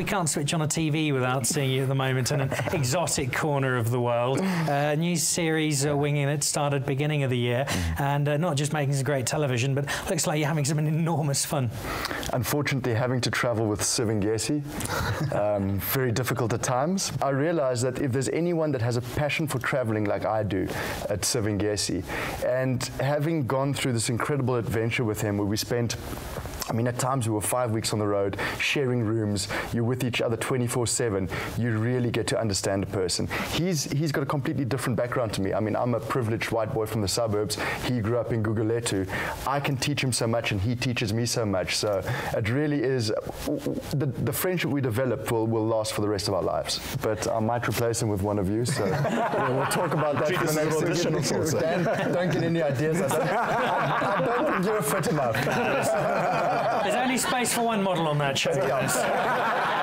we can't switch on a TV without seeing you at the moment in an exotic corner of the world. Uh, new series, uh, Wingin' It, started beginning of the year, and uh, not just making some great television, but looks like you're having some enormous fun. Unfortunately, having to travel with Siv Ngesi, um, very difficult at times. I realized that if there's anyone that has a passion for traveling like I do at Siv Ngesi, and having gone through this incredible adventure with him where we spent I mean, at times we were five weeks on the road, sharing rooms, you're with each other 24 7. You really get to understand a person. He's, he's got a completely different background to me. I mean, I'm a privileged white boy from the suburbs. He grew up in Gugulethu. I can teach him so much, and he teaches me so much. So it really is the, the friendship we develop will, will last for the rest of our lives. But I might replace him with one of you, so we'll talk about that for the next edition. Dan, don't get any ideas. I don't, I, I don't think you're fit enough. Space for one model on that show.